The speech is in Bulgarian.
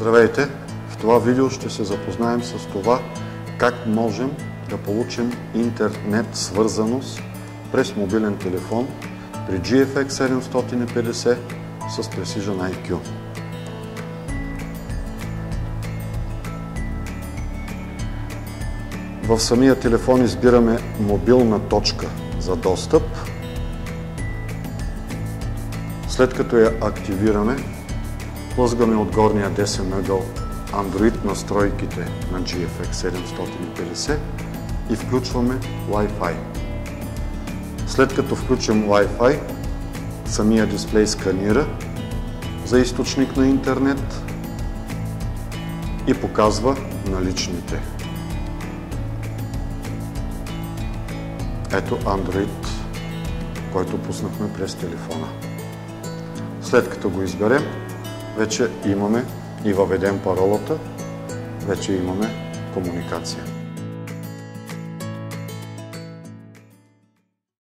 Здравейте! В това видео ще се запознаем с това как можем да получим интернет свързаност през мобилен телефон при GFX 750 с Precision IQ. В самия телефон избираме мобилна точка за достъп. След като я активираме, плъзгаме от горния десен ъгъл Android настройките на GFX 750 и включваме Wi-Fi. След като включим Wi-Fi, самия дисплей сканира за източник на интернет и показва наличните. Ето Android, който пуснахме през телефона. След като го изберем, вече имаме и въведем паролата, вече имаме комуникация.